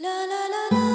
La la la la.